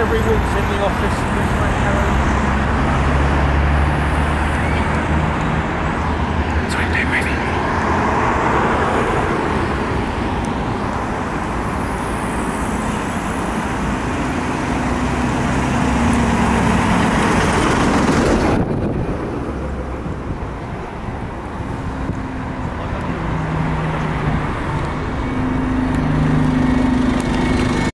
every in the office.